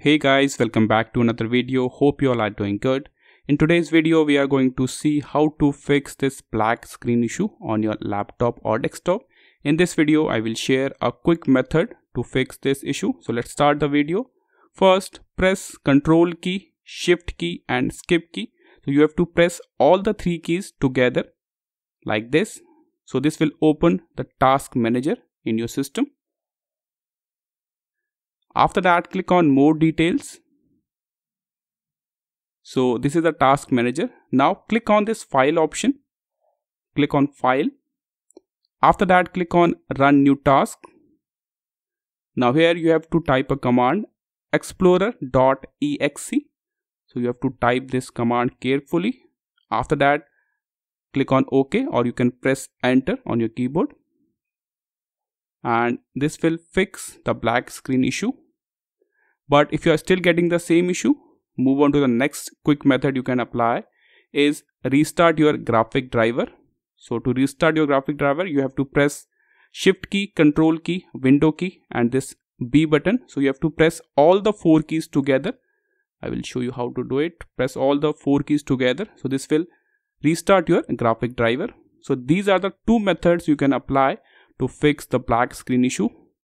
Hey guys, welcome back to another video. Hope you all are doing good. In today's video, we are going to see how to fix this black screen issue on your laptop or desktop. In this video, I will share a quick method to fix this issue. So let's start the video. First, press Control key, Shift key and Skip key. So you have to press all the three keys together like this. So this will open the task manager in your system. After that, click on more details. So this is the task manager. Now click on this file option. Click on file. After that, click on run new task. Now here you have to type a command explorer.exe. So you have to type this command carefully. After that, click on OK or you can press enter on your keyboard and this will fix the black screen issue. But if you are still getting the same issue, move on to the next quick method you can apply is restart your graphic driver. So to restart your graphic driver, you have to press shift key, control key, window key and this B button. So you have to press all the four keys together. I will show you how to do it. Press all the four keys together. So this will restart your graphic driver. So these are the two methods you can apply to fix the black screen issue